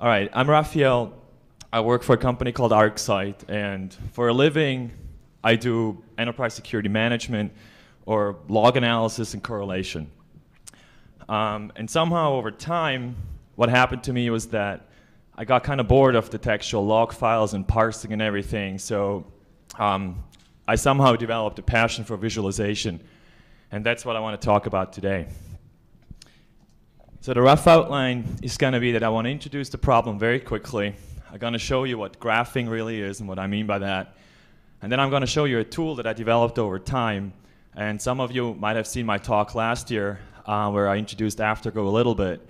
All right, I'm Raffael. I work for a company called ArcSight, and for a living, I do enterprise security management or log analysis and correlation. Um, and somehow over time, what happened to me was that I got kind of bored of the textual log files and parsing and everything, so um, I somehow developed a passion for visualization, and that's what I want to talk about today. So the rough outline is going to be that I want to introduce the problem very quickly. I'm going to show you what graphing really is and what I mean by that. And then I'm going to show you a tool that I developed over time. And some of you might have seen my talk last year uh, where I introduced Afterglow a little bit.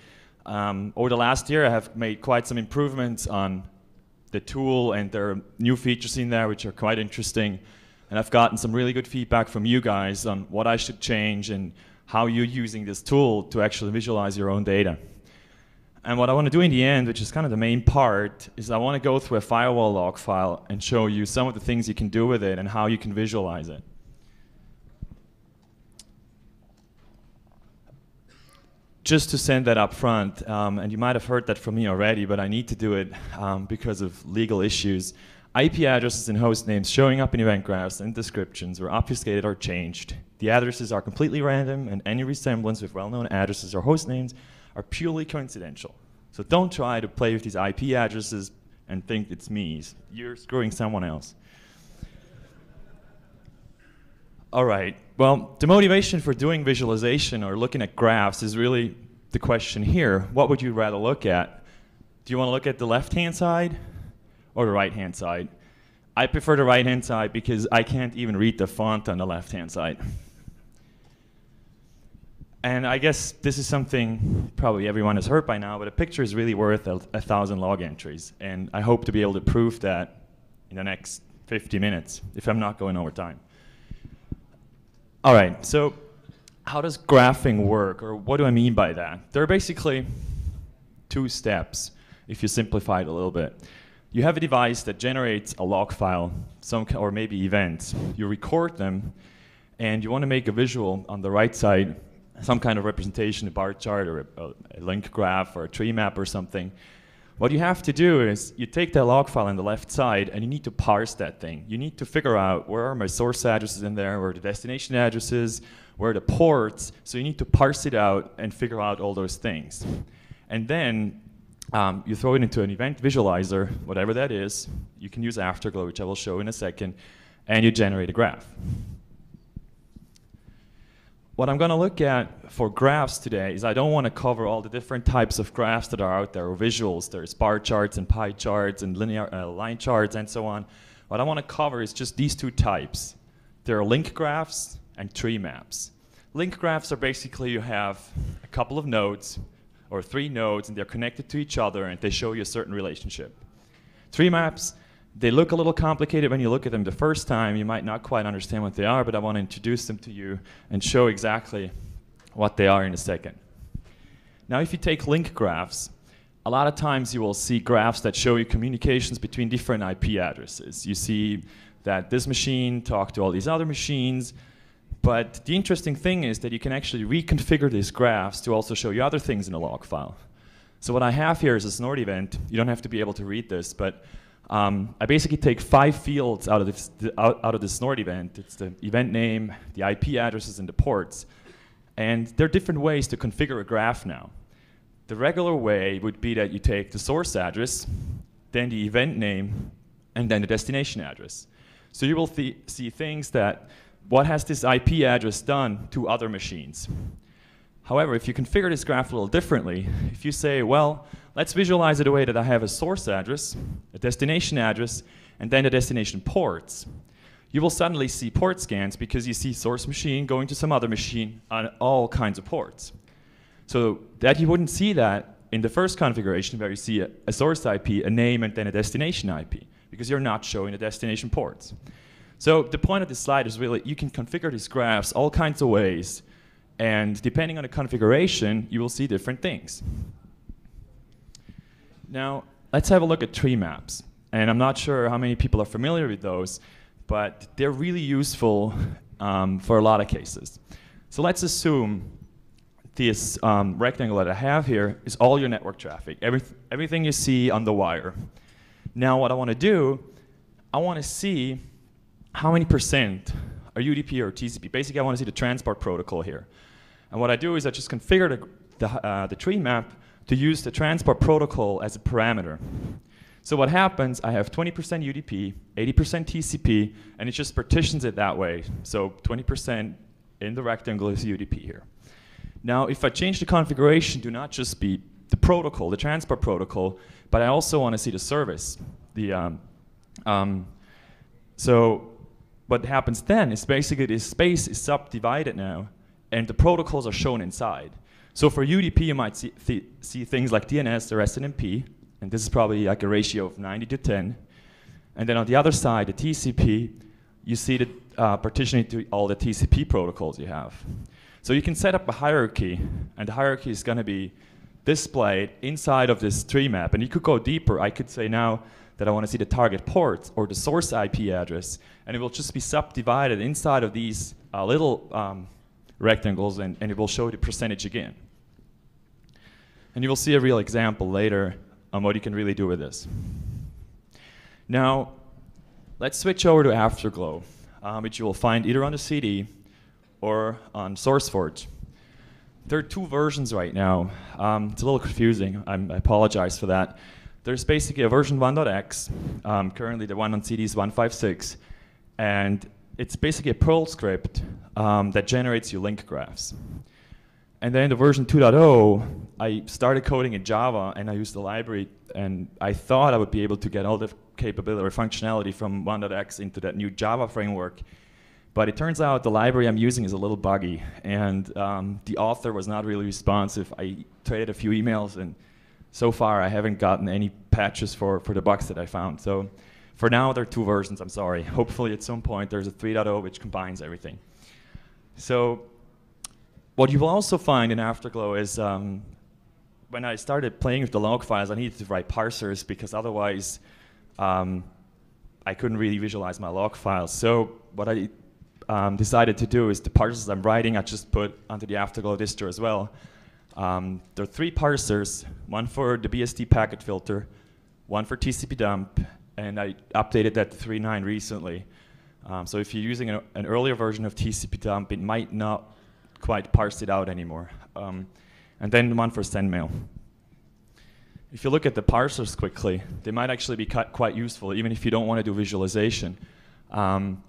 Um, over the last year, I have made quite some improvements on the tool, and there are new features in there which are quite interesting. And I've gotten some really good feedback from you guys on what I should change and how you're using this tool to actually visualize your own data. And what I want to do in the end, which is kind of the main part, is I want to go through a firewall log file and show you some of the things you can do with it and how you can visualize it. Just to send that up front, um, and you might have heard that from me already, but I need to do it um, because of legal issues. IP addresses and host names showing up in event graphs and descriptions were obfuscated or changed. The addresses are completely random, and any resemblance with well-known addresses or host names are purely coincidental. So don't try to play with these IP addresses and think it's me. You're screwing someone else. All right. Well, the motivation for doing visualization or looking at graphs is really the question here. What would you rather look at? Do you want to look at the left-hand side or the right-hand side. I prefer the right-hand side because I can't even read the font on the left-hand side. And I guess this is something probably everyone has heard by now, but a picture is really worth a, a, thousand log entries. And I hope to be able to prove that in the next 50 minutes, if I'm not going over time. All right, so how does graphing work, or what do I mean by that? There are basically two steps, if you simplify it a little bit. You have a device that generates a log file, some or maybe events. You record them, and you want to make a visual on the right side, some kind of representation, a bar chart or a, a link graph or a tree map or something. What you have to do is you take that log file on the left side and you need to parse that thing. You need to figure out where are my source addresses in there, where are the destination addresses, where are the ports. So you need to parse it out and figure out all those things. And then um, you throw it into an event visualizer, whatever that is. You can use Afterglow, which I will show in a second, and you generate a graph. What I'm going to look at for graphs today is I don't want to cover all the different types of graphs that are out there, or visuals. There's bar charts and pie charts and linear uh, line charts and so on. What I want to cover is just these two types. There are link graphs and tree maps. Link graphs are basically you have a couple of nodes, or three nodes and they're connected to each other and they show you a certain relationship. Tree maps, they look a little complicated when you look at them the first time. You might not quite understand what they are, but I want to introduce them to you and show exactly what they are in a second. Now, if you take link graphs, a lot of times you will see graphs that show you communications between different IP addresses. You see that this machine talked to all these other machines, but the interesting thing is that you can actually reconfigure these graphs to also show you other things in a log file. So what I have here is a snort event. You don't have to be able to read this, but um, I basically take five fields out of, this, out, out of this snort event. It's the event name, the IP addresses, and the ports. And there are different ways to configure a graph now. The regular way would be that you take the source address, then the event name, and then the destination address. So you will th see things that what has this IP address done to other machines? However, if you configure this graph a little differently, if you say, well, let's visualize it a way that I have a source address, a destination address, and then the destination ports, you will suddenly see port scans because you see source machine going to some other machine on all kinds of ports. So that you wouldn't see that in the first configuration where you see a, a source IP, a name, and then a destination IP because you're not showing the destination ports. So the point of this slide is really you can configure these graphs all kinds of ways, and depending on the configuration, you will see different things. Now, let's have a look at tree maps. And I'm not sure how many people are familiar with those, but they're really useful um, for a lot of cases. So let's assume this um, rectangle that I have here is all your network traffic, every, everything you see on the wire. Now what I want to do, I want to see how many percent are UDP or TCP. Basically, I want to see the transport protocol here. And what I do is I just configure the, uh, the tree map to use the transport protocol as a parameter. So what happens, I have 20% UDP, 80% TCP, and it just partitions it that way. So 20% in the rectangle is UDP here. Now, if I change the configuration to not just be the protocol, the transport protocol, but I also want to see the service. The, um, um, so what happens then is basically this space is subdivided now, and the protocols are shown inside. So for UDP, you might see, th see things like DNS or SNMP, and this is probably like a ratio of 90 to 10. And then on the other side, the TCP, you see the uh, partitioning to all the TCP protocols you have. So you can set up a hierarchy, and the hierarchy is going to be displayed inside of this tree map. And you could go deeper. I could say now that I want to see the target port or the source IP address, and it will just be subdivided inside of these uh, little um, rectangles, and, and it will show the percentage again. And you will see a real example later on what you can really do with this. Now, let's switch over to Afterglow, um, which you will find either on the CD or on SourceForge. There are two versions right now. Um, it's a little confusing. I'm, i apologize for that. There's basically a version 1.x. Um, currently, the one on CD is 1.56. And it's basically a Perl script um, that generates you link graphs. And then the version 2.0, I started coding in Java and I used the library and I thought I would be able to get all the capability or functionality from 1.x into that new Java framework. But it turns out the library I'm using is a little buggy and um, the author was not really responsive. I traded a few emails and so far I haven't gotten any patches for, for the bugs that I found. So for now there are two versions, I'm sorry. Hopefully at some point there's a 3.0 which combines everything. So what you will also find in Afterglow is um, when I started playing with the log files, I needed to write parsers because otherwise um, I couldn't really visualize my log files. So what I um, decided to do is the parsers I'm writing, I just put onto the Afterglow distro as well. Um, there are three parsers, one for the BSD packet filter, one for TCP dump, and I updated that to 3.9 recently. Um, so if you're using a, an earlier version of TCP dump, it might not quite parse it out anymore. Um, and then one for SendMail. If you look at the parsers quickly, they might actually be quite useful, even if you don't want to do visualization. Um,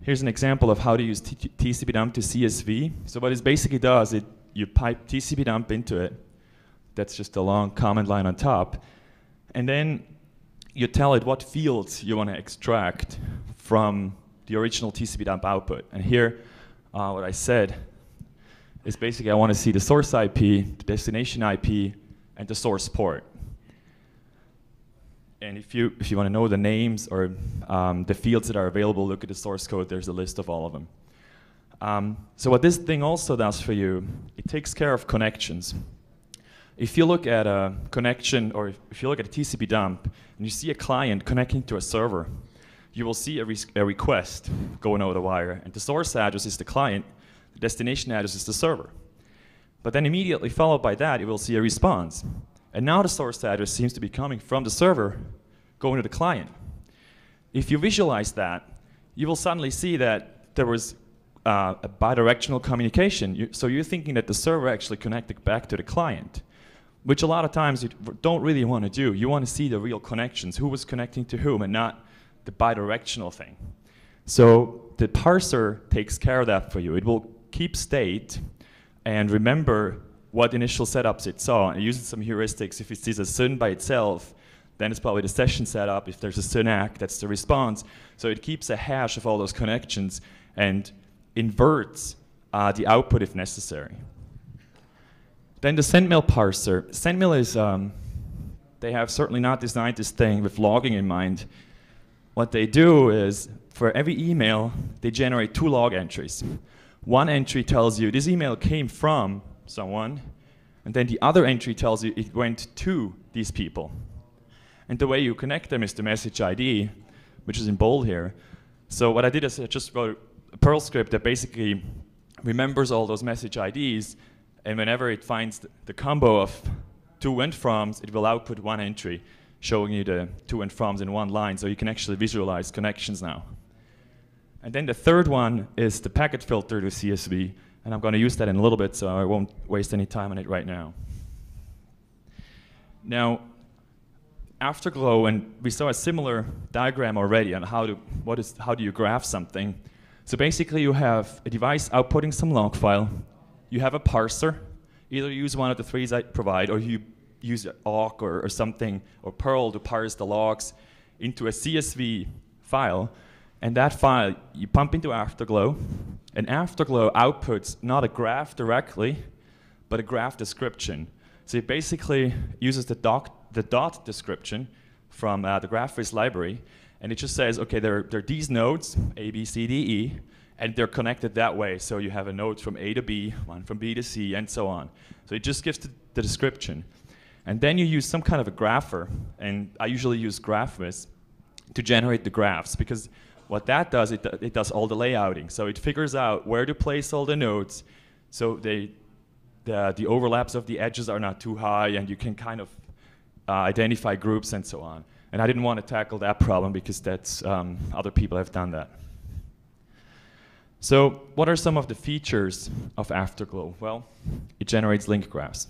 here's an example of how to use TCP dump to CSV. So what it basically does, it you pipe TCP dump into it. That's just a long command line on top. And then you tell it what fields you want to extract from the original TCP dump output. And here, uh, what I said is basically I want to see the source IP, the destination IP, and the source port. And if you, if you want to know the names or um, the fields that are available, look at the source code. There's a list of all of them. Um, so what this thing also does for you, it takes care of connections. If you look at a connection, or if you look at a TCP dump, and you see a client connecting to a server, you will see a, re a request going over the wire, and the source address is the client, the destination address is the server. But then immediately followed by that, you will see a response. And now the source address seems to be coming from the server going to the client. If you visualize that, you will suddenly see that there was uh, a bidirectional communication. You, so you're thinking that the server actually connected back to the client, which a lot of times you don't really want to do. You want to see the real connections, who was connecting to whom, and not the bidirectional thing. So the parser takes care of that for you. It will keep state and remember what initial setups it saw and uses some heuristics. If it sees a SYN by itself, then it's probably the session setup. If there's a SYN-ACK, that's the response. So it keeps a hash of all those connections and inverts uh, the output if necessary. Then the SendMail parser. SendMail is, um, they have certainly not designed this thing with logging in mind. What they do is, for every email, they generate two log entries. One entry tells you this email came from someone, and then the other entry tells you it went to these people. And the way you connect them is the message ID, which is in bold here. So what I did is I just wrote a Perl script that basically remembers all those message IDs And whenever it finds the combo of two and froms, it will output one entry, showing you the to and froms in one line, so you can actually visualize connections now. And then the third one is the packet filter to CSV, and I'm going to use that in a little bit, so I won't waste any time on it right now. Now, Afterglow, and we saw a similar diagram already on how, to, what is, how do you graph something. So basically you have a device outputting some log file, you have a parser, either use one of the three I provide, or you use awk or, or something, or Perl to parse the logs into a CSV file, and that file you pump into Afterglow, and Afterglow outputs not a graph directly, but a graph description. So it basically uses the, doc, the dot description from uh, the GraphViz library, and it just says, okay, there, there are these nodes, A, B, C, D, E, and they're connected that way. So you have a node from A to B, one from B to C, and so on. So it just gives the, the description. And then you use some kind of a grapher, and I usually use GraphViz to generate the graphs, because what that does, it, it does all the layouting. So it figures out where to place all the nodes, so they, the, the overlaps of the edges are not too high, and you can kind of uh, identify groups and so on. And I didn't want to tackle that problem because that's, um, other people have done that. So what are some of the features of Afterglow? Well, it generates link graphs.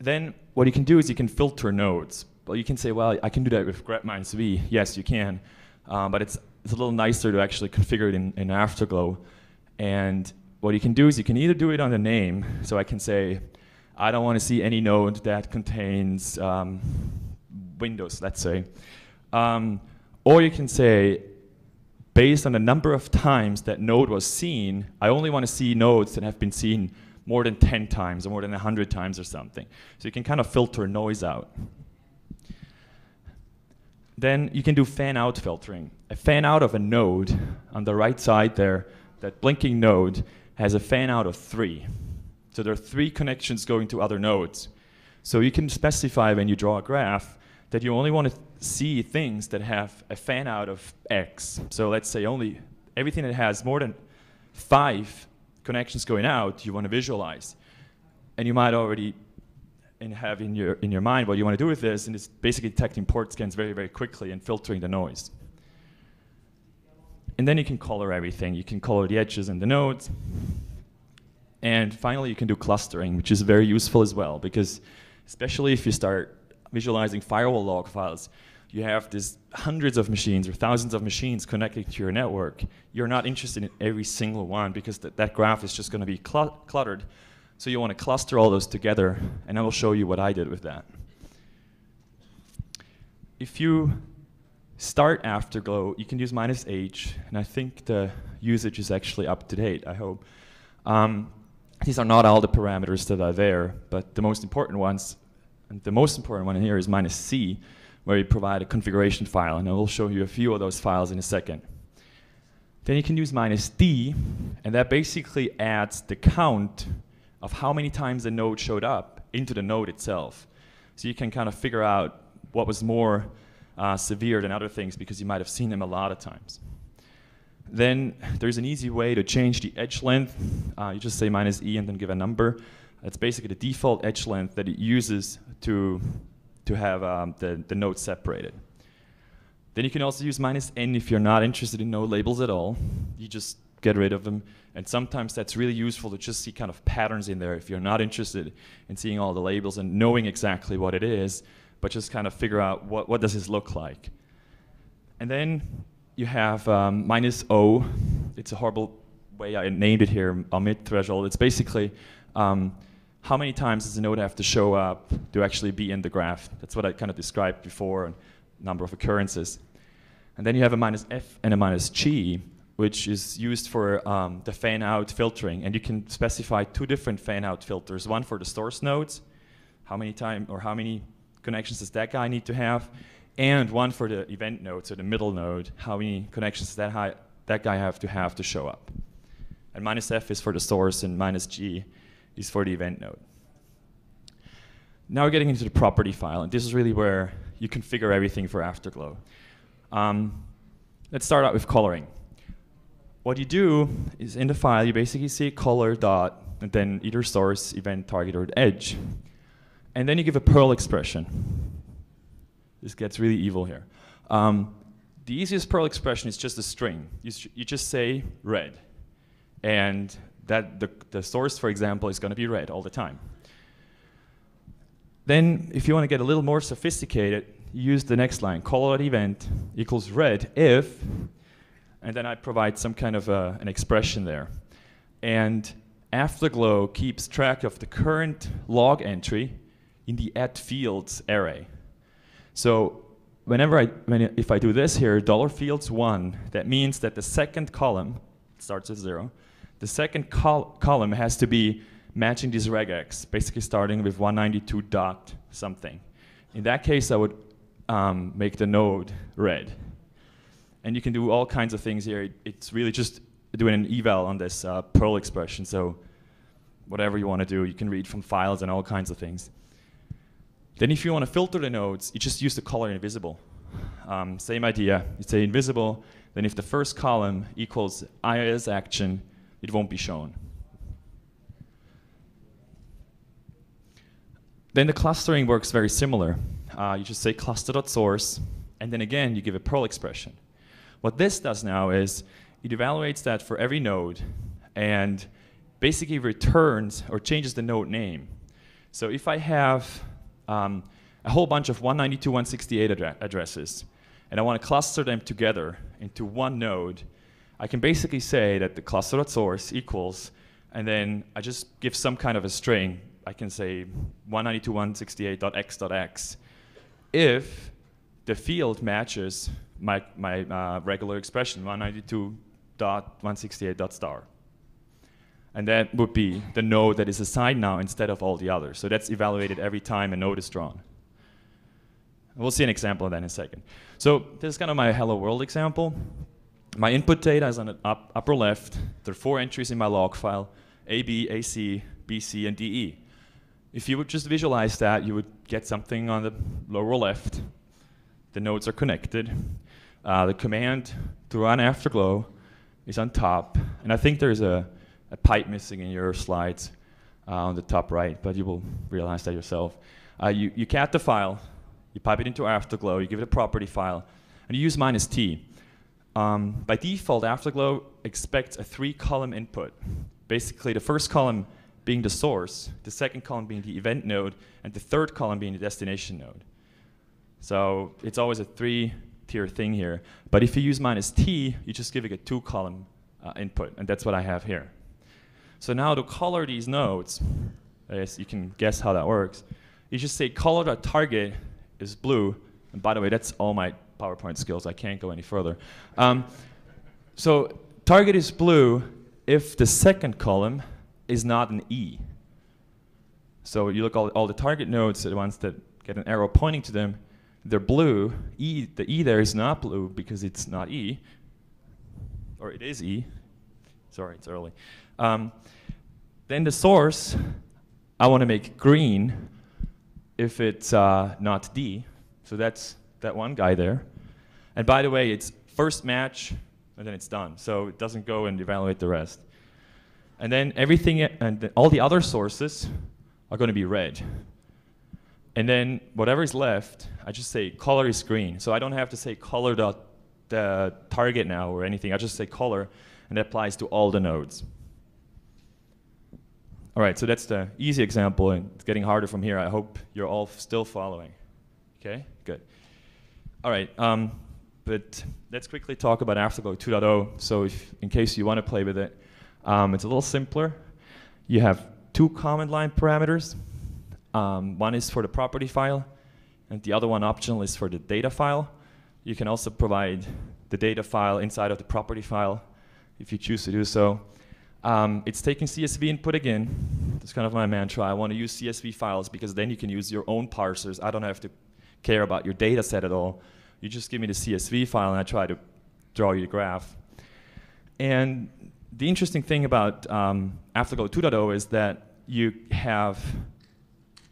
Then what you can do is you can filter nodes. Well, you can say, well, I can do that with grep-v. Yes, you can. Um, but it's, it's a little nicer to actually configure it in, in Afterglow. And what you can do is you can either do it on the name. So I can say, I don't want to see any node that contains um, Windows, let's say. Um, or you can say, based on the number of times that node was seen, I only want to see nodes that have been seen more than 10 times or more than 100 times or something. So you can kind of filter noise out. Then you can do fan out filtering. A fan out of a node on the right side there, that blinking node, has a fan out of three. So there are three connections going to other nodes. So you can specify when you draw a graph that you only want to see things that have a fan out of X. So let's say only everything that has more than five connections going out, you want to visualize. And you might already have in your, in your mind what you want to do with this, and it's basically detecting port scans very, very quickly and filtering the noise. And then you can color everything. You can color the edges and the nodes. And finally, you can do clustering, which is very useful as well, because especially if you start visualizing firewall log files, you have these hundreds of machines or thousands of machines connected to your network. You're not interested in every single one because th that graph is just going to be cl cluttered. So you want to cluster all those together, and I will show you what I did with that. If you start Afterglow, you can use minus H, and I think the usage is actually up to date, I hope. Um, these are not all the parameters that are there, but the most important ones and the most important one here is minus C, where you provide a configuration file, and I will show you a few of those files in a second. Then you can use minus D, and that basically adds the count of how many times the node showed up into the node itself. So you can kind of figure out what was more uh, severe than other things because you might have seen them a lot of times. Then there's an easy way to change the edge length. Uh, you just say minus E and then give a number. That's basically the default edge length that it uses to, to have um, the, the nodes separated. Then you can also use minus n if you're not interested in node labels at all. You just get rid of them. And sometimes that's really useful to just see kind of patterns in there if you're not interested in seeing all the labels and knowing exactly what it is, but just kind of figure out what, what does this look like. And then you have um, minus O. It's a horrible way I named it here, omit threshold. It's basically um, how many times does a node have to show up to actually be in the graph? That's what I kind of described before, number of occurrences. And then you have a minus f and a minus g, which is used for um, the fan-out filtering. And you can specify two different fan-out filters, one for the source nodes, how many time or how many connections does that guy need to have, and one for the event node, so the middle node, how many connections does that, high, that guy have to have to show up. And minus f is for the source, and minus g is for the event node. Now we're getting into the property file, and this is really where you configure everything for Afterglow. Um, let's start out with coloring. What you do is in the file, you basically see color dot, and then either source, event, target, or edge. And then you give a Perl expression. This gets really evil here. Um, the easiest Perl expression is just a string. You, you just say red. And that the, the source, for example, is going to be red all the time. Then, if you want to get a little more sophisticated, use the next line, color event equals red if, and then I provide some kind of a, an expression there. And Afterglow keeps track of the current log entry in the add fields array. So whenever I, when if I do this here, dollar fields one, that means that the second column starts at zero. The second col column has to be matching this regex, basically starting with 192 dot something. In that case, I would um, make the node red. And you can do all kinds of things here. It, it's really just doing an eval on this uh, Perl expression. So whatever you want to do, you can read from files and all kinds of things. Then if you want to filter the nodes, you just use the color invisible. Um, same idea. You say invisible, then if the first column equals IIS action, it won't be shown. Then the clustering works very similar. Uh, you just say cluster.source, and then again, you give a Perl expression. What this does now is it evaluates that for every node and basically returns or changes the node name. So if I have um, a whole bunch of 192.168 addre addresses, and I want to cluster them together into one node, I can basically say that the cluster source equals, and then I just give some kind of a string. I can say 192.168.x.x if the field matches my, my uh, regular expression, 192.168.star. And that would be the node that is assigned now instead of all the others. So that's evaluated every time a node is drawn. We'll see an example of that in a second. So this is kind of my hello world example. My input data is on the up, upper left. There are four entries in my log file, A, B, A, C, B, C, and D, E. If you would just visualize that, you would get something on the lower left. The nodes are connected. Uh, the command to run Afterglow is on top. And I think there's a, a pipe missing in your slides uh, on the top right, but you will realize that yourself. Uh, you, you cat the file, you pipe it into Afterglow, you give it a property file, and you use minus T. Um, by default, Afterglow expects a three-column input. Basically, the first column being the source, the second column being the event node, and the third column being the destination node. So it's always a three-tier thing here. But if you use minus T, you just give it a two-column uh, input, and that's what I have here. So now to color these nodes, I guess you can guess how that works. You just say color.target is blue, and by the way, that's all my PowerPoint skills. I can't go any further. Um, so target is blue if the second column is not an E. So you look all, all the target nodes, the ones that get an arrow pointing to them, they're blue. E, the E there is not blue because it's not E, or it is E. Sorry, it's early. Um, then the source, I want to make green if it's uh, not D. So that's that one guy there. And by the way, it's first match, and then it's done. So it doesn't go and evaluate the rest. And then everything, and all the other sources are going to be red. And then whatever is left, I just say color is green. So I don't have to say color dot the target now or anything. I just say color, and that applies to all the nodes. All right, so that's the easy example, and it's getting harder from here. I hope you're all still following. Okay, good. All right, um, but let's quickly talk about Afterglow 2.0. So if, in case you want to play with it, um, it's a little simpler. You have two command line parameters. Um, one is for the property file, and the other one optional is for the data file. You can also provide the data file inside of the property file if you choose to do so. Um, it's taking CSV input again. That's kind of my mantra. I want to use CSV files because then you can use your own parsers. I don't have to care about your data set at all. You just give me the CSV file and I try to draw you the graph. And the interesting thing about um, Afterglow 2.0 is that you have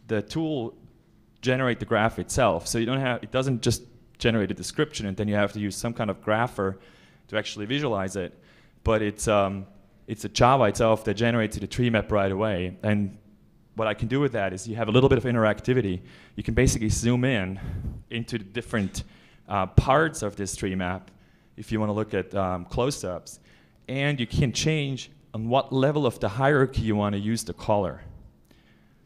the tool generate the graph itself. So you don't have, it doesn't just generate a description and then you have to use some kind of grapher to actually visualize it. But it's, um, it's a Java itself that generates the tree map right away. And what I can do with that is you have a little bit of interactivity. You can basically zoom in into the different uh, parts of this tree map if you want to look at um, close-ups. And you can change on what level of the hierarchy you want to use the color.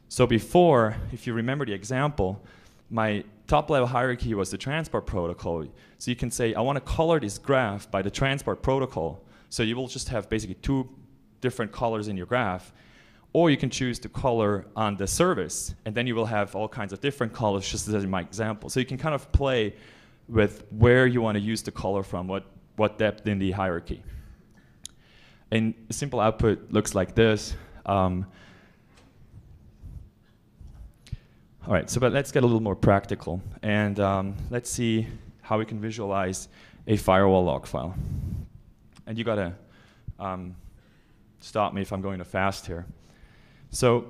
So before, if you remember the example, my top level hierarchy was the transport protocol. So you can say, I want to color this graph by the transport protocol. So you will just have basically two different colors in your graph. Or you can choose to color on the service, and then you will have all kinds of different colors, just as in my example. So you can kind of play with where you want to use the color from, what, what depth in the hierarchy. And a simple output looks like this. Um, all right, so but let's get a little more practical. And um, let's see how we can visualize a firewall log file. And you got to um, stop me if I'm going too fast here. So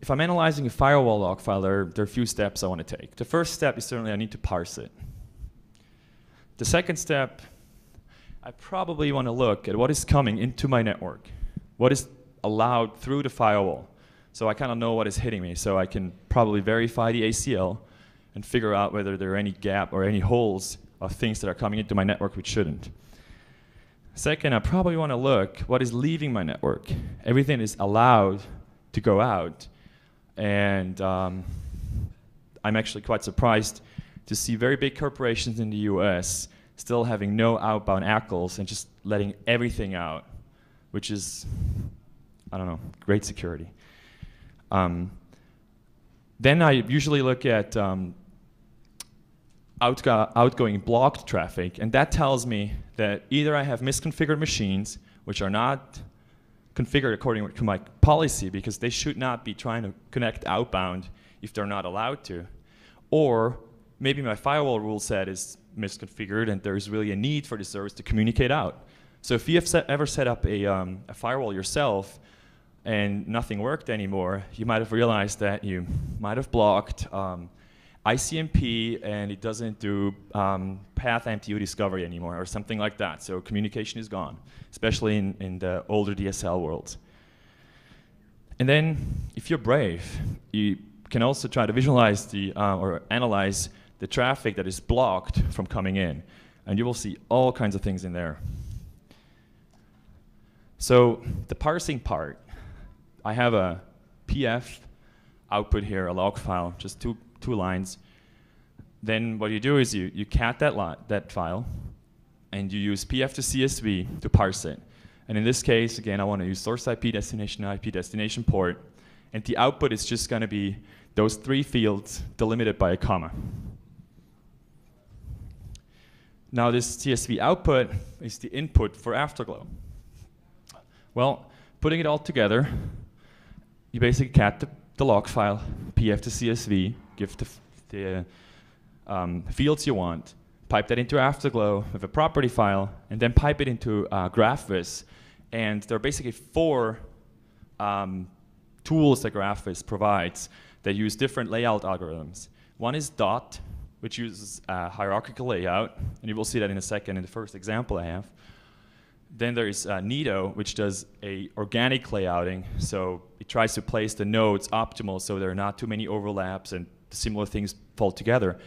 if I'm analyzing a firewall log file, there, there are a few steps I want to take. The first step is certainly I need to parse it. The second step I probably want to look at what is coming into my network, what is allowed through the firewall. So I kind of know what is hitting me, so I can probably verify the ACL and figure out whether there are any gap or any holes of things that are coming into my network which shouldn't. Second, I probably want to look what is leaving my network. Everything is allowed to go out, and um, I'm actually quite surprised to see very big corporations in the US still having no outbound ACLs and just letting everything out, which is, I don't know, great security. Um, then I usually look at um, outgo outgoing blocked traffic, and that tells me that either I have misconfigured machines, which are not configured according to my policy because they should not be trying to connect outbound if they're not allowed to, or maybe my firewall rule set is misconfigured and there's really a need for the service to communicate out. So if you have set, ever set up a, um, a firewall yourself and nothing worked anymore, you might have realized that you might have blocked um, ICMP and it doesn't do um, path MTU discovery anymore or something like that. So communication is gone, especially in, in the older DSL worlds. And then if you're brave, you can also try to visualize the, uh, or analyze the traffic that is blocked from coming in. And you will see all kinds of things in there. So the parsing part, I have a PF output here, a log file, just two, two lines. Then what you do is you, you cat that, lot, that file, and you use PF to CSV to parse it. And in this case, again, I want to use source IP, destination IP, destination port. And the output is just going to be those three fields delimited by a comma. Now this CSV output is the input for Afterglow. Well, putting it all together, you basically cat the, the log file, pf to CSV, give the, the um, fields you want, pipe that into Afterglow with a property file, and then pipe it into uh, GraphViz. And there are basically four um, tools that GraphViz provides that use different layout algorithms. One is dot, which uses hierarchical layout, and you will see that in a second in the first example I have. Then there is uh, Neato, which does a organic layouting, so it tries to place the nodes optimal so there are not too many overlaps and similar things fall together.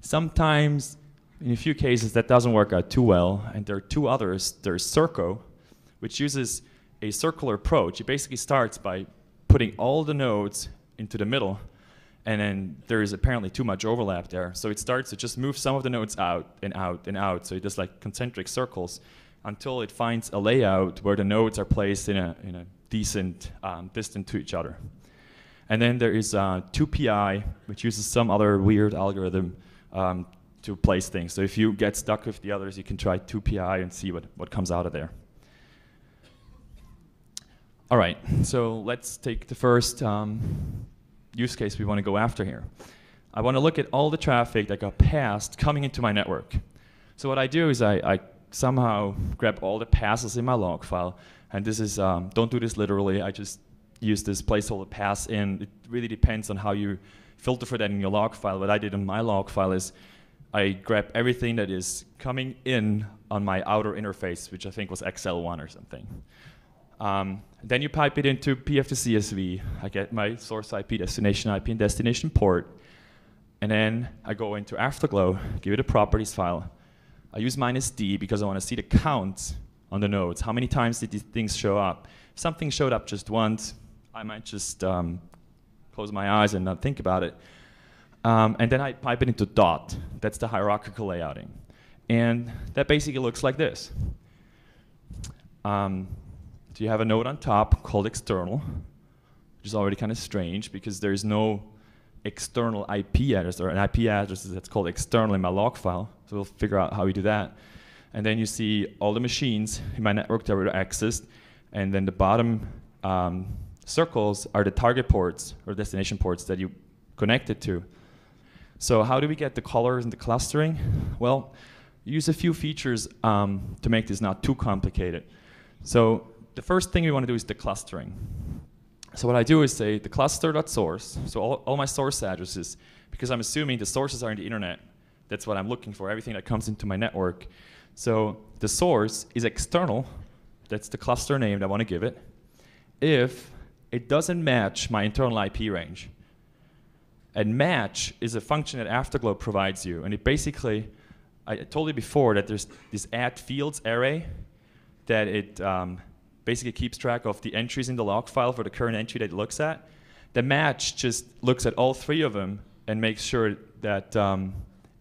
Sometimes, in a few cases, that doesn't work out too well, and there are two others. There's Circo, which uses a circular approach. It basically starts by putting all the nodes into the middle, and then there is apparently too much overlap there. So it starts to just move some of the nodes out and out and out. So it does like concentric circles until it finds a layout where the nodes are placed in a, in a decent um, distance to each other. And then there is uh, twopi, which uses some other weird algorithm um, to place things. So if you get stuck with the others, you can try twopi and see what, what comes out of there. All right, so let's take the first um, use case we want to go after here. I want to look at all the traffic that got passed coming into my network. So what I do is I, I somehow grab all the passes in my log file, and this is, um, don't do this literally, I just use this placeholder pass in. It really depends on how you filter for that in your log file. What I did in my log file is I grab everything that is coming in on my outer interface, which I think was XL1 or something. Um, then you pipe it into PF2CSV. I get my source IP, destination IP, and destination port. And then I go into Afterglow, give it a properties file. I use minus D because I want to see the counts on the nodes. How many times did these things show up? If something showed up just once, I might just um, close my eyes and not think about it. Um, and then I pipe it into dot. That's the hierarchical layouting. And that basically looks like this. Um, so you have a node on top called external, which is already kind of strange because there's no external IP address or an IP address that's called external in my log file. So we'll figure out how we do that. And then you see all the machines in my network that were accessed. And then the bottom um, circles are the target ports or destination ports that you connected to. So how do we get the colors and the clustering? Well, use a few features um, to make this not too complicated. So the first thing we want to do is the clustering. So what I do is say the cluster.source, so all, all my source addresses, because I'm assuming the sources are in the internet, that's what I'm looking for, everything that comes into my network. So the source is external, that's the cluster name that I want to give it, if it doesn't match my internal IP range. And match is a function that Afterglow provides you, and it basically, I told you before that there's this add fields array that it um, basically keeps track of the entries in the log file for the current entry that it looks at. The match just looks at all three of them and makes sure that um,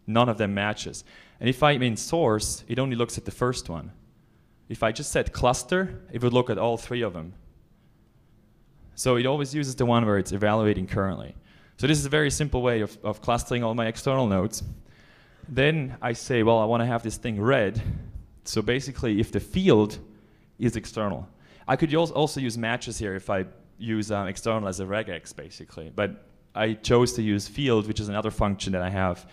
none of them matches. And if I mean source, it only looks at the first one. If I just said cluster, it would look at all three of them. So it always uses the one where it's evaluating currently. So this is a very simple way of, of clustering all my external nodes. Then I say, well, I want to have this thing red. So basically, if the field is external. I could also use matches here if I use um, external as a regex, basically. But I chose to use field, which is another function that I have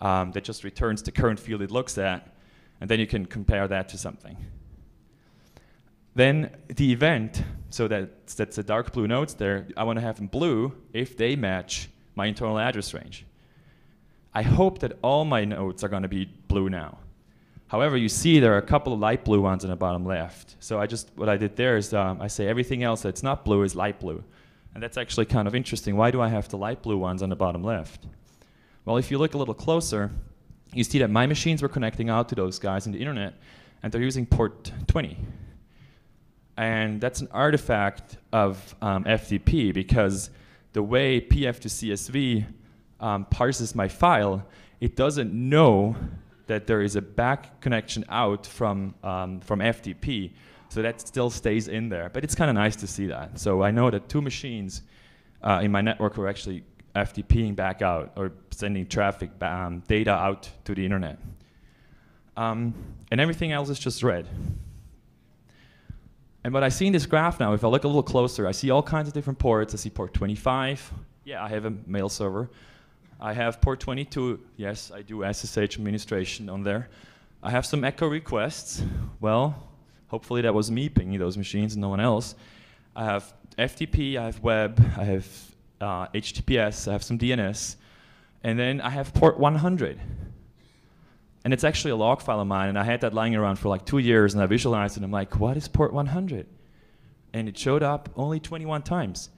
um, that just returns the current field it looks at, and then you can compare that to something. Then the event, so that, that's the dark blue nodes there, I want to have them blue if they match my internal address range. I hope that all my nodes are going to be blue now. However, you see there are a couple of light blue ones in the bottom left. So I just, what I did there is um, I say everything else that's not blue is light blue. And that's actually kind of interesting. Why do I have the light blue ones on the bottom left? Well, if you look a little closer, you see that my machines were connecting out to those guys in the internet, and they're using port 20. And that's an artifact of um, FTP because the way PF to CSV um, parses my file, it doesn't know that there is a back connection out from, um, from FTP. So that still stays in there. But it's kind of nice to see that. So I know that two machines uh, in my network are actually FTPing back out or sending traffic um, data out to the internet. Um, and everything else is just red. And what I see in this graph now, if I look a little closer, I see all kinds of different ports. I see port 25. Yeah, I have a mail server. I have port 22. Yes, I do SSH administration on there. I have some echo requests. Well, hopefully that was me pinging those machines and no one else. I have FTP, I have web, I have uh, HTTPS, I have some DNS, and then I have port 100. And it's actually a log file of mine, and I had that lying around for like two years, and I visualized it, and I'm like, what is port 100? And it showed up only 21 times.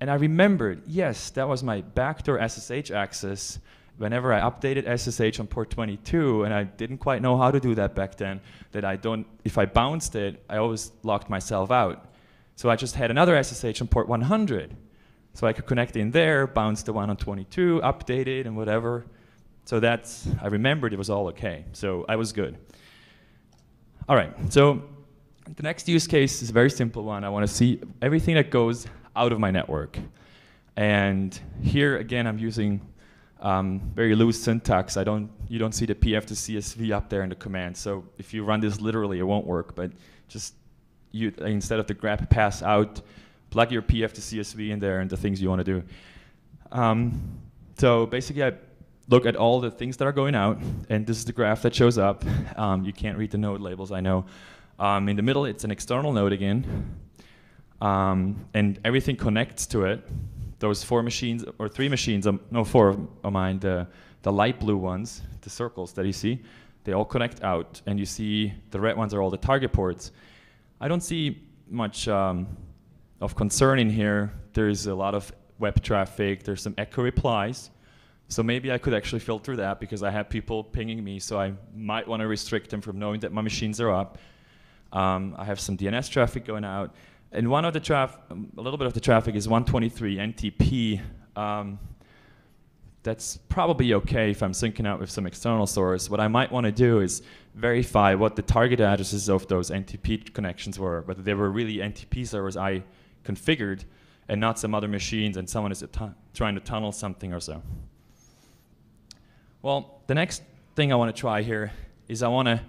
And I remembered, yes, that was my backdoor SSH access whenever I updated SSH on port 22, and I didn't quite know how to do that back then, that I don't, if I bounced it, I always locked myself out. So I just had another SSH on port 100. So I could connect in there, bounce the one on 22, update it, and whatever. So that's, I remembered it was all okay. So I was good. All right, so the next use case is a very simple one. I want to see everything that goes out of my network. And here again, I'm using um, very loose syntax. I don't, you don't see the pf to CSV up there in the command. So if you run this literally, it won't work. But just you, instead of the grep pass out, plug your pf to CSV in there and the things you want to do. Um, so basically, I look at all the things that are going out, and this is the graph that shows up. Um, you can't read the node labels, I know. Um, in the middle, it's an external node again. Um, and everything connects to it. Those four machines, or three machines, um, no, four of mine, the, the light blue ones, the circles that you see, they all connect out. And you see the red ones are all the target ports. I don't see much um, of concern in here. There's a lot of web traffic. There's some echo replies. So maybe I could actually filter that because I have people pinging me, so I might want to restrict them from knowing that my machines are up. Um, I have some DNS traffic going out. And one of the traffic, a little bit of the traffic is 123 NTP. Um, that's probably okay if I'm syncing out with some external source. What I might want to do is verify what the target addresses of those NTP connections were, whether they were really NTP servers I configured and not some other machines and someone is trying to tunnel something or so. Well, the next thing I want to try here is I want to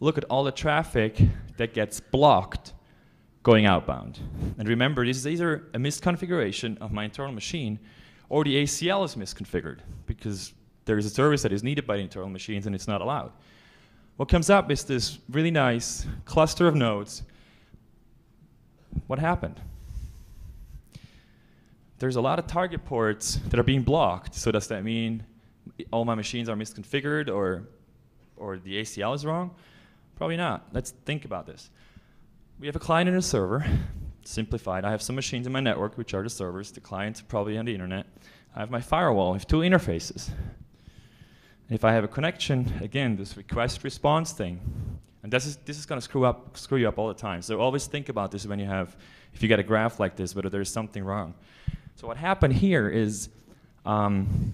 look at all the traffic that gets blocked going outbound. And remember, this is either a misconfiguration of my internal machine or the ACL is misconfigured because there is a service that is needed by the internal machines and it's not allowed. What comes up is this really nice cluster of nodes. What happened? There's a lot of target ports that are being blocked. So does that mean all my machines are misconfigured or, or the ACL is wrong? Probably not. Let's think about this. We have a client and a server. Simplified. I have some machines in my network, which are the servers. The client's probably on the internet. I have my firewall I have two interfaces. If I have a connection, again, this request response thing, and this is, this is going to screw up screw you up all the time. So always think about this when you have, if you get a graph like this, whether there's something wrong. So what happened here is um,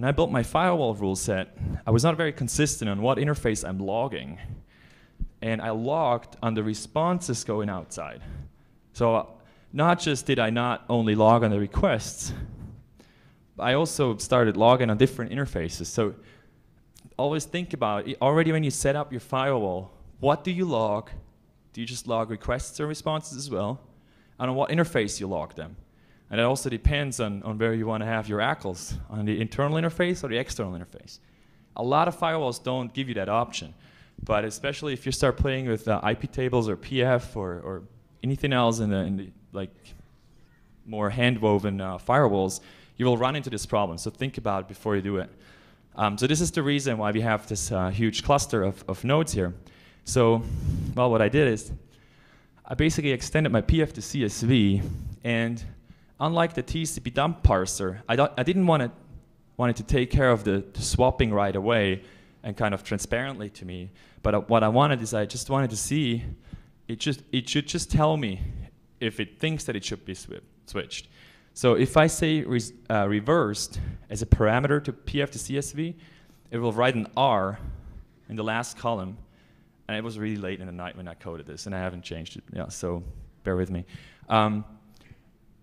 when I built my firewall rule set, I was not very consistent on what interface I'm logging. And I logged on the responses going outside. So not just did I not only log on the requests, I also started logging on different interfaces. So always think about it. Already when you set up your firewall, what do you log? Do you just log requests or responses as well? And on what interface you log them? And it also depends on, on where you want to have your ACLs, on the internal interface or the external interface. A lot of firewalls don't give you that option. But especially if you start playing with uh, IP tables or PF or, or anything else in the, in the like more hand-woven uh, firewalls, you will run into this problem. So think about it before you do it. Um, so this is the reason why we have this uh, huge cluster of, of nodes here. So, well, what I did is I basically extended my PF to CSV and unlike the TCP dump parser, I, I didn't want it, want it to take care of the, the, swapping right away and kind of transparently to me. But uh, what I wanted is I just wanted to see, it, just, it should just tell me if it thinks that it should be switched. So if I say uh, reversed as a parameter to PF to CSV, it will write an R in the last column. And it was really late in the night when I coded this, and I haven't changed it. Yeah, so bear with me. Um,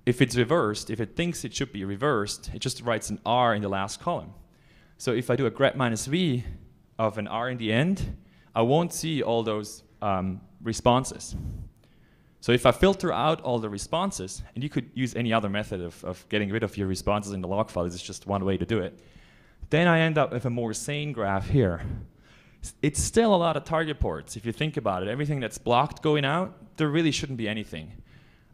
if it's reversed, if it thinks it should be reversed, it just writes an R in the last column. So if I do a grep minus V of an R in the end, I won't see all those um, responses. So if I filter out all the responses, and you could use any other method of, of getting rid of your responses in the log file, this is just one way to do it, then I end up with a more sane graph here. It's still a lot of target ports, if you think about it. Everything that's blocked going out, there really shouldn't be anything.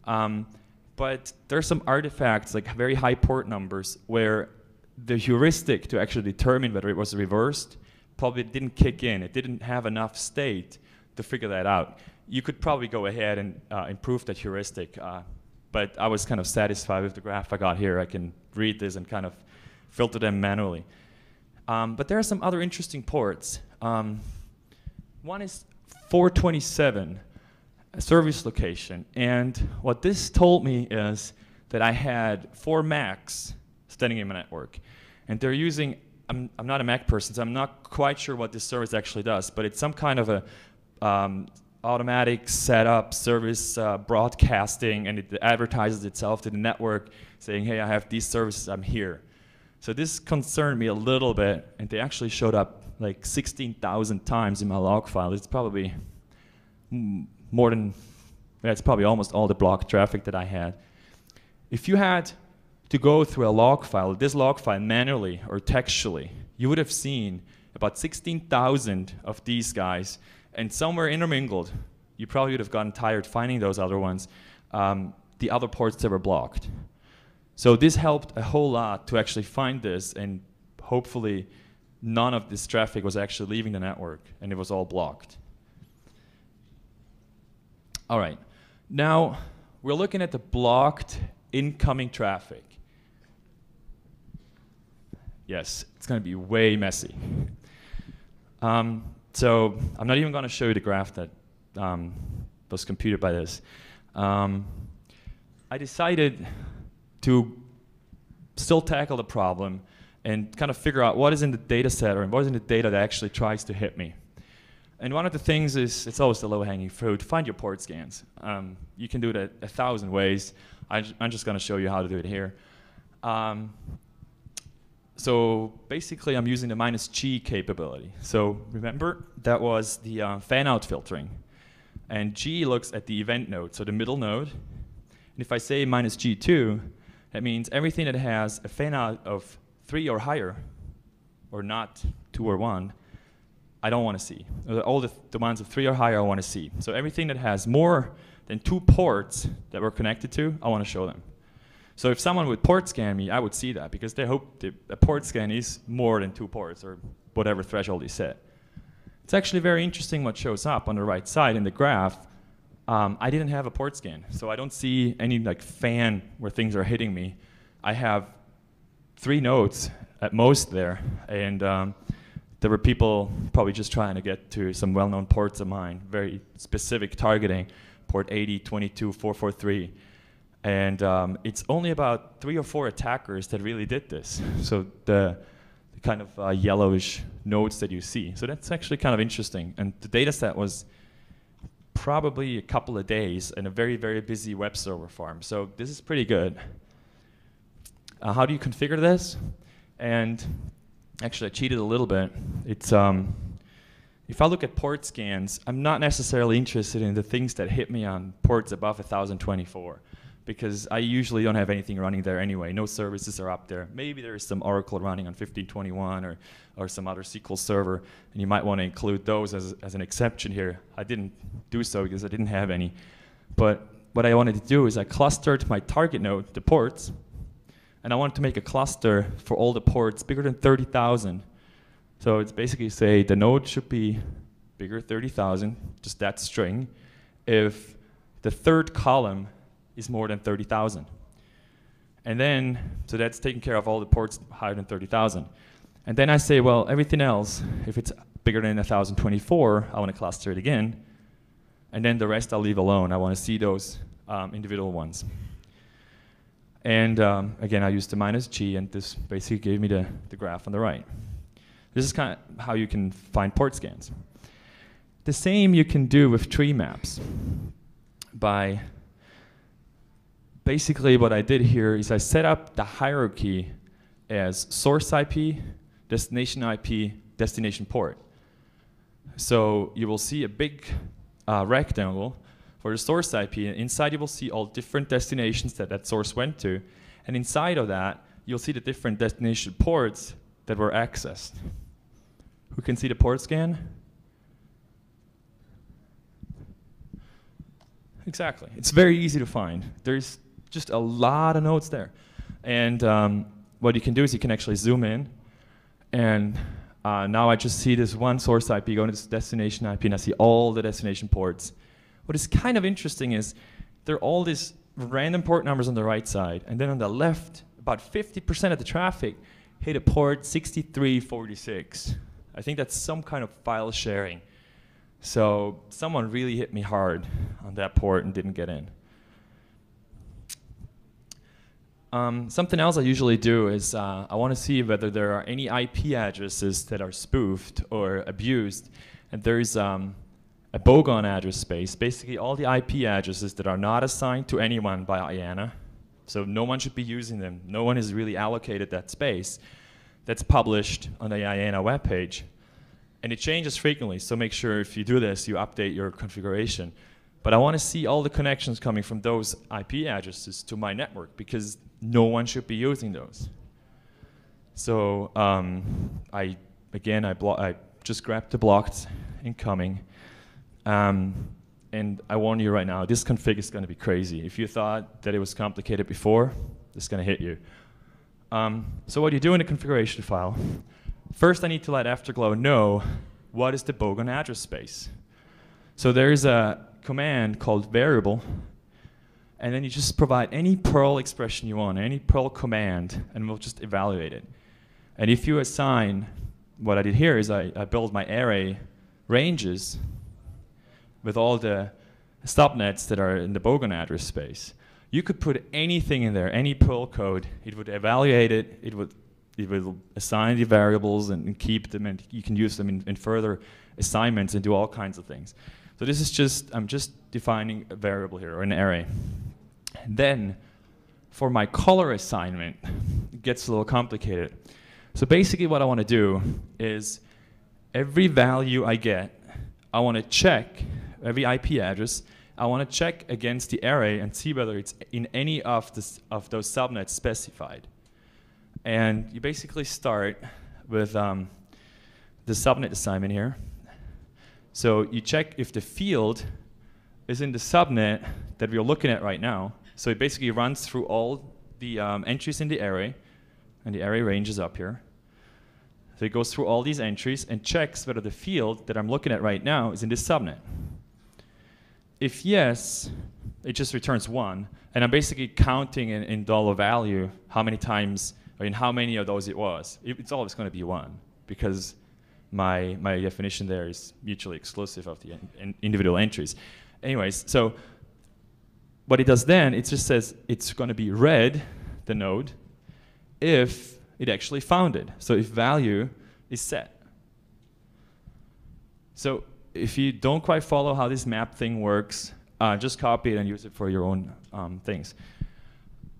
Um, but there's some artifacts, like very high port numbers, where the heuristic to actually determine whether it was reversed probably didn't kick in. It didn't have enough state to figure that out. You could probably go ahead and uh, improve that heuristic, uh, but I was kind of satisfied with the graph I got here. I can read this and kind of filter them manually. Um, but there are some other interesting ports. Um, one is 427 service location. And what this told me is that I had four Macs standing in my network. And they're using, I'm, I'm not a Mac person, so I'm not quite sure what this service actually does, but it's some kind of a um, automatic setup service uh, broadcasting, and it advertises itself to the network saying, hey, I have these services, I'm here. So this concerned me a little bit, and they actually showed up like 16,000 times in my log file. It's probably more than, that's probably almost all the block traffic that I had. If you had to go through a log file, this log file manually or textually, you would have seen about 16,000 of these guys, and somewhere intermingled, you probably would have gotten tired finding those other ones, um, the other ports that were blocked. So this helped a whole lot to actually find this, and hopefully none of this traffic was actually leaving the network, and it was all blocked. All right. Now, we're looking at the blocked incoming traffic. Yes, it's going to be way messy. Um, so I'm not even going to show you the graph that um, was computed by this. Um, I decided to still tackle the problem and kind of figure out what is in the data set or what is in the data that actually tries to hit me. And one of the things is, it's always the low-hanging fruit, find your port scans. Um, you can do it a, a thousand ways. I, am just going to show you how to do it here. Um, so basically, I'm using the minus G capability. So remember, that was the uh, fan-out filtering. And G looks at the event node, so the middle node. And if I say minus G2, that means everything that has a fan-out of 3 or higher, or not 2 or 1, I don't want to see. All the, ones of 3 or higher I want to see. So everything that has more than two ports that we're connected to, I want to show them. So if someone would port scan me, I would see that because they hope the, a port scan is more than two ports or whatever threshold is set. It's actually very interesting what shows up on the right side in the graph. Um, I didn't have a port scan, so I don't see any like fan where things are hitting me. I have three nodes at most there, and um, there were people probably just trying to get to some well-known ports of mine, very specific targeting, port 80, 22, 443. And um, it's only about three or four attackers that really did this. So the, the kind of uh, yellowish nodes that you see. So that's actually kind of interesting. And the data set was probably a couple of days in a very, very busy web server farm. So this is pretty good. Uh, how do you configure this? And actually, I cheated a little bit. It's um, if I look at port scans, I'm not necessarily interested in the things that hit me on ports above 1024 because I usually don't have anything running there anyway. No services are up there. Maybe there is some Oracle running on 1521 or, or some other SQL server, and you might want to include those as, as an exception here. I didn't do so because I didn't have any. But what I wanted to do is I clustered my target node, the ports, and I wanted to make a cluster for all the ports bigger than 30,000. So it's basically say the node should be bigger 30,000, just that string, if the third column is more than 30,000. And then, so that's taking care of all the ports higher than 30,000. And then I say, well, everything else, if it's bigger than 1024, I want to cluster it again. And then the rest I'll leave alone. I want to see those um, individual ones. And um, again, I used the minus G, and this basically gave me the, the graph on the right. This is kind of how you can find port scans. The same you can do with tree maps by basically what I did here is I set up the hierarchy as source IP, destination IP, destination port. So you will see a big uh, rectangle for the source IP. And inside you will see all different destinations that that source went to. And inside of that, you'll see the different destination ports that were accessed. Who can see the port scan? Exactly. It's very easy to find. There's just a lot of nodes there. And um, what you can do is you can actually zoom in. And uh, now I just see this one source IP going to this destination IP, and I see all the destination ports. What is kind of interesting is there are all these random port numbers on the right side, and then on the left, about 50% of the traffic hit a port 6346. I think that's some kind of file sharing. So someone really hit me hard on that port and didn't get in. Um, something else I usually do is uh, I want to see whether there are any IP addresses that are spoofed or abused. And there's um, a bogon address space, basically all the IP addresses that are not assigned to anyone by IANA. So no one should be using them. No one has really allocated that space. That's published on the IANA webpage. And it changes frequently, so make sure if you do this, you update your configuration. But I want to see all the connections coming from those IP addresses to my network because no one should be using those. So um, I, again, I, I just grabbed the blocked incoming. Um, and I warn you right now, this config is going to be crazy. If you thought that it was complicated before, it's going to hit you. Um, so what do you do in the configuration file, first I need to let Afterglow know what is the bogon address space. So there is a command called variable and then you just provide any Perl expression you want, any Perl command, and we'll just evaluate it. And if you assign, what I did here is I, I built my array ranges with all the subnets that are in the Bogon address space. You could put anything in there, any Perl code. It would evaluate it. It would, it assign the variables and, and keep them, and you can use them in, in further assignments and do all kinds of things. So this is just, I'm just defining a variable here, or an array. Then, for my color assignment, it gets a little complicated. So basically what I want to do is every value I get, I want to check, every IP address, I want to check against the array and see whether it's in any of, this, of those subnets specified. And you basically start with um, the subnet assignment here. So you check if the field is in the subnet that we're looking at right now. So it basically runs through all the um, entries in the array, and the array range is up here. So it goes through all these entries and checks whether the field that I'm looking at right now is in this subnet. If yes, it just returns one, and I'm basically counting in, in dollar value how many times, or in how many of those it was. It, it's always going to be one, because my, my definition there is mutually exclusive of the in, in individual entries. Anyways, so what it does then, it just says it's going to be red, the node, if it actually found it. So if value is set. So if you don't quite follow how this map thing works, uh, just copy it and use it for your own um, things.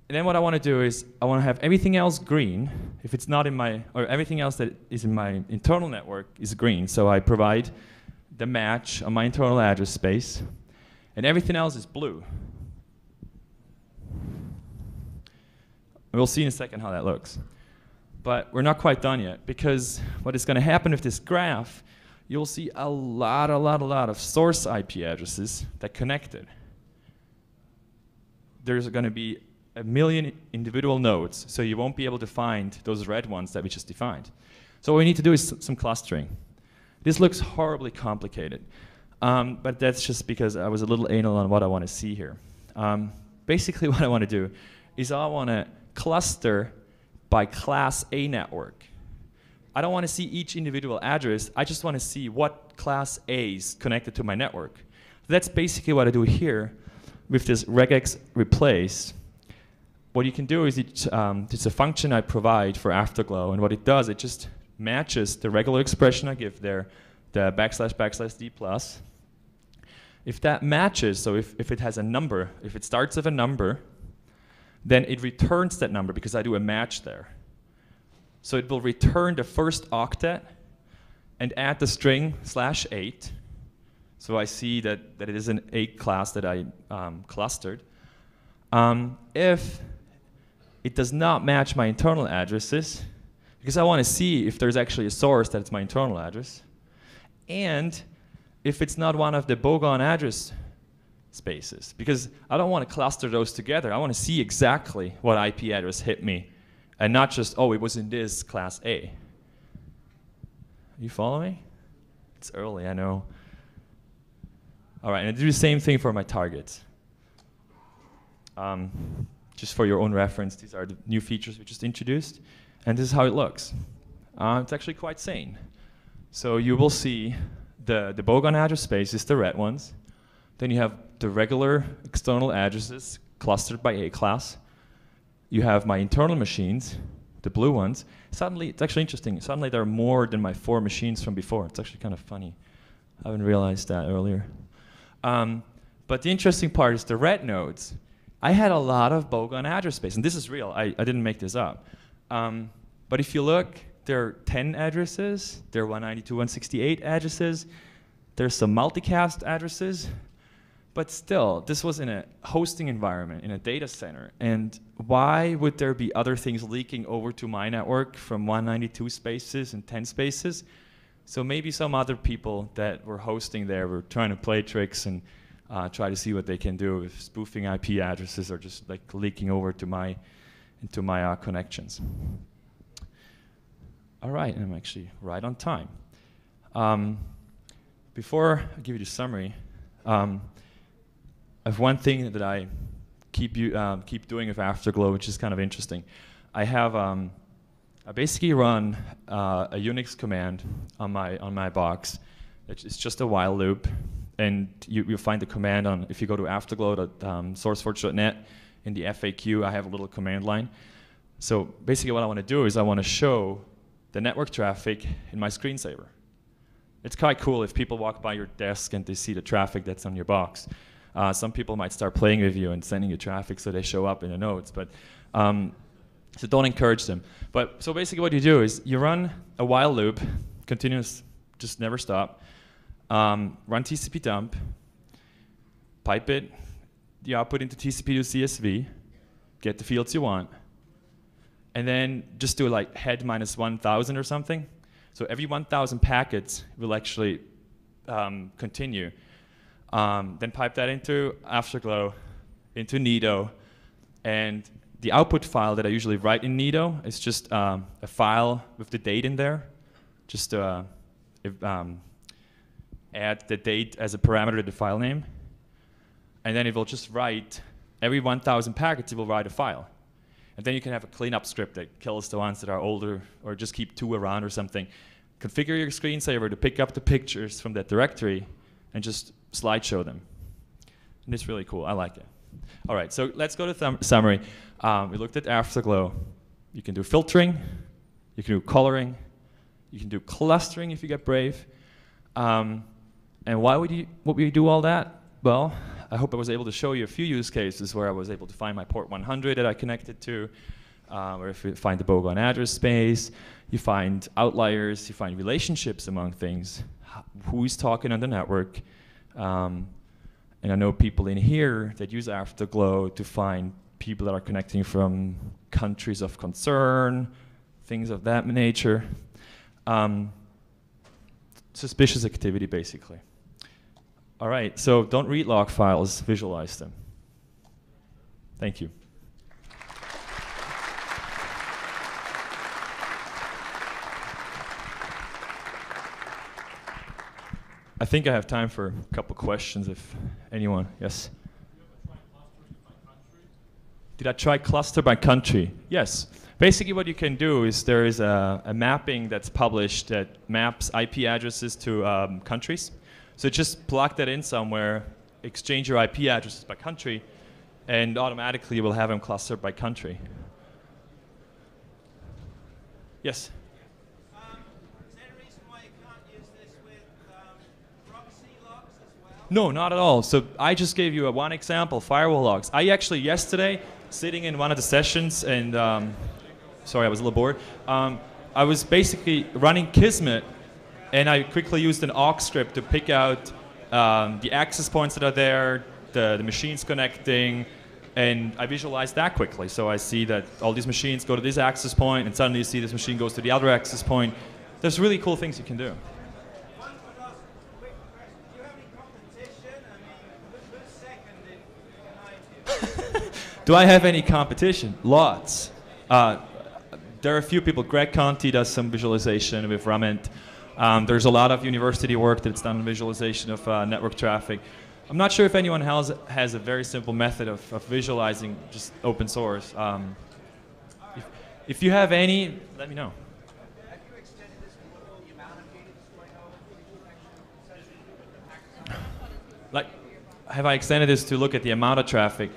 And then what I want to do is I want to have everything else green. If it's not in my, or everything else that is in my internal network is green. So I provide the match on my internal address space, and everything else is blue. We'll see in a second how that looks. But we're not quite done yet because what is going to happen with this graph, you'll see a lot, a lot, a lot of source IP addresses that connected. There's going to be a million individual nodes, so you won't be able to find those red ones that we just defined. So what we need to do is some clustering. This looks horribly complicated, um, but that's just because I was a little anal on what I want to see here. Um, basically what I want to do is I want to cluster by class A network. I don't want to see each individual address. I just want to see what class A is connected to my network. That's basically what I do here with this regex replace. What you can do is it, um, it's a function I provide for Afterglow, and what it does, it just matches the regular expression I give there, the backslash backslash d plus. If that matches, so if, if it has a number, if it starts with a number, then it returns that number because I do a match there. So it will return the first octet and add the string slash 8. So I see that, that it is an 8 class that I um, clustered. Um, if it does not match my internal addresses, because I want to see if there's actually a source that's my internal address, and if it's not one of the Bogon address spaces because I don't want to cluster those together. I want to see exactly what IP address hit me and not just, oh, it was in this class A. You follow me? It's early, I know. All right, and I do the same thing for my targets. Um, just for your own reference, these are the new features we just introduced, and this is how it looks. Uh, it's actually quite sane. So you will see the, the Bogon address space is the red ones. Then you have the regular external addresses clustered by A class. You have my internal machines, the blue ones. Suddenly, it's actually interesting. Suddenly, there are more than my four machines from before. It's actually kind of funny. I haven't realized that earlier. Um, but the interesting part is the red nodes. I had a lot of Bogon address space, and this is real. I, I didn't make this up. Um, but if you look, there are 10 addresses, there are 192, 168 addresses, there's some multicast addresses, but still, this was in a hosting environment, in a data center. And why would there be other things leaking over to my network from 192 spaces and 10 spaces? So maybe some other people that were hosting there were trying to play tricks and uh, try to see what they can do with spoofing IP addresses or just like leaking over to my into my uh, connections. All right, I'm actually right on time. Um, before I give you the summary, um, of one thing that I keep you um, keep doing with Afterglow, which is kind of interesting. I have um, I basically run uh, a Unix command on my on my box. It's just a while loop, and you you find the command on if you go to afterglow.sourceforge.net um, in the FAQ. I have a little command line. So basically, what I want to do is I want to show the network traffic in my screensaver. It's quite cool if people walk by your desk and they see the traffic that's on your box. Uh, some people might start playing with you and sending you traffic so they show up in the notes, but um, so don't encourage them. But so basically, what you do is you run a while loop, continuous, just never stop. Um, run TCP dump, pipe it, the output into TCP to CSV, get the fields you want, and then just do like head minus 1,000 or something. So every 1,000 packets will actually um, continue. Um, then pipe that into Afterglow, into neato, and the output file that I usually write in neato is just um, a file with the date in there. Just uh, if, um, add the date as a parameter to the file name. And then it will just write, every 1,000 packets, it will write a file. And then you can have a cleanup script that kills the ones that are older or just keep two around or something. Configure your screensaver to pick up the pictures from that directory and just slideshow them. And it's really cool. I like it. All right, so let's go to summary. Um, we looked at Afterglow. You can do filtering. You can do coloring. You can do clustering if you get brave. Um, and why would you, would you do all that? Well, I hope I was able to show you a few use cases where I was able to find my port 100 that I connected to, uh, or if you find the bogon address space, you find outliers, you find relationships among things, who's talking on the network. Um, and I know people in here that use Afterglow to find people that are connecting from countries of concern, things of that nature. Um, suspicious activity, basically. All right, so don't read log files, visualize them. Thank you. I think I have time for a couple questions if anyone. Yes? Did I try cluster by country? Yes. Basically, what you can do is there is a, a mapping that's published that maps IP addresses to um, countries. So just plug that in somewhere, exchange your IP addresses by country, and automatically you will have them clustered by country. Yes? Um, um, no, not at all. So I just gave you a one example, firewall logs. I actually yesterday, sitting in one of the sessions, and um, sorry, I was a little bored. Um, I was basically running Kismet and I quickly used an awk script to pick out um, the access points that are there, the, the machines connecting, and I visualized that quickly. So I see that all these machines go to this access point, and suddenly you see this machine goes to the other access point. There's really cool things you can do. Do I have any competition? Lots. Uh, there are a few people. Greg Conti does some visualization with RUMINT. Um, there's a lot of university work that's done on visualization of uh, network traffic. I'm not sure if anyone has, has a very simple method of, of visualizing just open source. Um, if, if you have any, let me know. Like, have I extended this to look at the amount of traffic,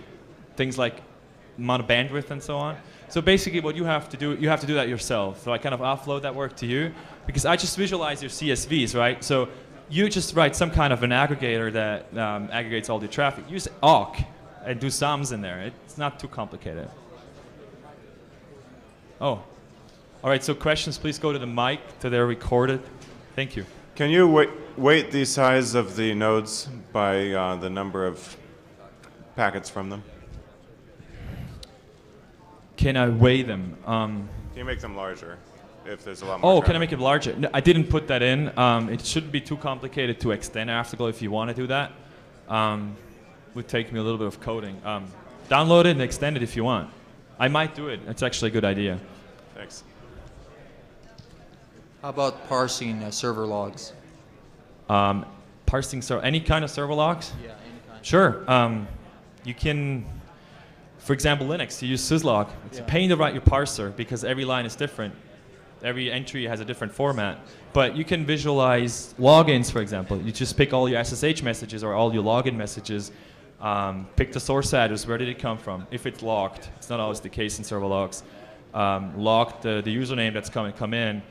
things like amount of bandwidth and so on? So basically, what you have to do, you have to do that yourself. So I kind of offload that work to you, because I just visualize your CSVs, right? So you just write some kind of an aggregator that um, aggregates all the traffic. Use awk and do sums in there. It's not too complicated. Oh, all right. So questions, please go to the mic to they're recorded. Thank you. Can you weight, weight the size of the nodes by uh, the number of packets from them? Can I weigh them? Um, can you make them larger if there's a lot more? Oh, traffic? can I make it larger? No, I didn't put that in. Um, it shouldn't be too complicated to extend Afterglow if you want to do that. Um, would take me a little bit of coding. Um, download it and extend it if you want. I might do it. It's actually a good idea. Thanks. How about parsing uh, server logs? Um, parsing server, any kind of server logs? Yeah, any kind. Sure. Um, you can for example, Linux, you use syslog. It's a pain to write your parser because every line is different. Every entry has a different format. But you can visualize logins, for example. You just pick all your SSH messages or all your login messages. Um, pick the source address. Where did it come from? If it's locked, it's not always the case in server logs. Um, lock the, the username that's coming come in.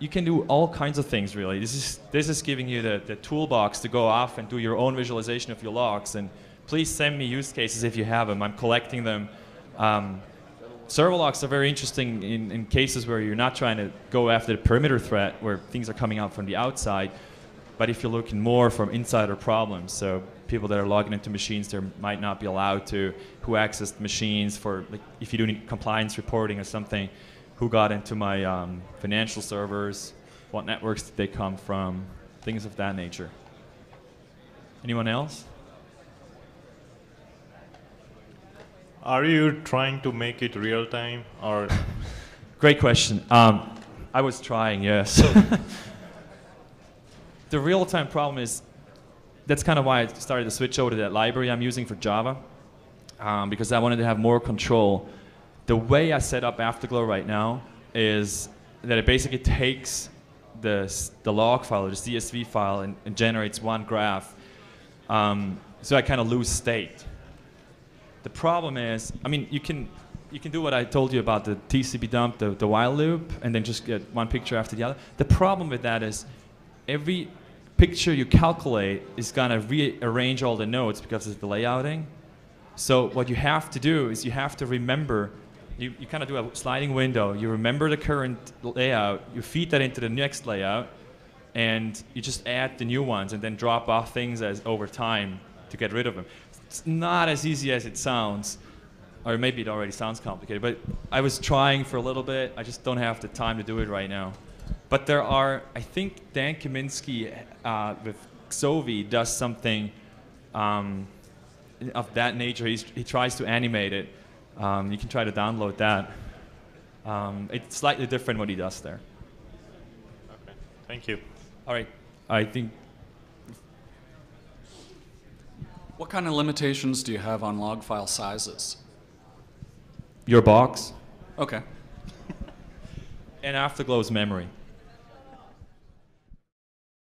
You can do all kinds of things really. This is this is giving you the, the toolbox to go off and do your own visualization of your logs. And please send me use cases if you have them. I'm collecting them. Um, server logs are very interesting in, in cases where you're not trying to go after the perimeter threat where things are coming out from the outside, but if you're looking more from insider problems, so people that are logging into machines they might not be allowed to, who accessed machines for, like, if you do need compliance reporting or something, who got into my um, financial servers, what networks did they come from, things of that nature. Anyone else? Are you trying to make it real time or Great question. Um, I was trying, yes. the real time problem is that's kind of why I started to switch over to that library I'm using for Java um, because I wanted to have more control. The way I set up Afterglow right now is that it basically takes the, the log file the CSV file and, and generates one graph. Um, so I kind of lose state. The problem is, I mean, you can you can do what I told you about the TCP dump, the, the while loop, and then just get one picture after the other. The problem with that is every picture you calculate is gonna rearrange all the nodes because of the layouting. So what you have to do is you have to remember, you, you kind of do a sliding window. You remember the current layout, you feed that into the next layout, and you just add the new ones and then drop off things as over time to get rid of them. It's not as easy as it sounds, or maybe it already sounds complicated, but I was trying for a little bit. I just don't have the time to do it right now. But there are, I think Dan Kaminsky uh, with Xovi does something um, of that nature. He's, he tries to animate it. Um, you can try to download that. Um, it's slightly different what he does there. Okay. Thank you. All right, I think What kind of limitations do you have on log file sizes? your box Okay. and Afterglow's memory.